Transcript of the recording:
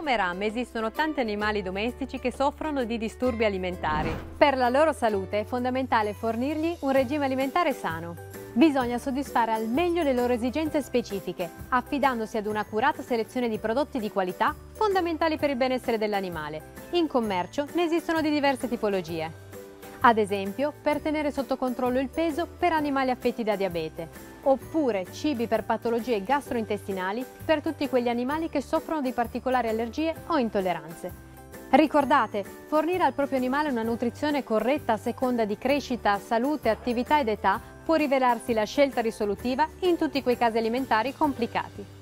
Come Ram esistono tanti animali domestici che soffrono di disturbi alimentari. Per la loro salute è fondamentale fornirgli un regime alimentare sano. Bisogna soddisfare al meglio le loro esigenze specifiche, affidandosi ad un'accurata selezione di prodotti di qualità fondamentali per il benessere dell'animale. In commercio ne esistono di diverse tipologie. Ad esempio, per tenere sotto controllo il peso per animali affetti da diabete, oppure cibi per patologie gastrointestinali per tutti quegli animali che soffrono di particolari allergie o intolleranze. Ricordate, fornire al proprio animale una nutrizione corretta a seconda di crescita, salute, attività ed età può rivelarsi la scelta risolutiva in tutti quei casi alimentari complicati.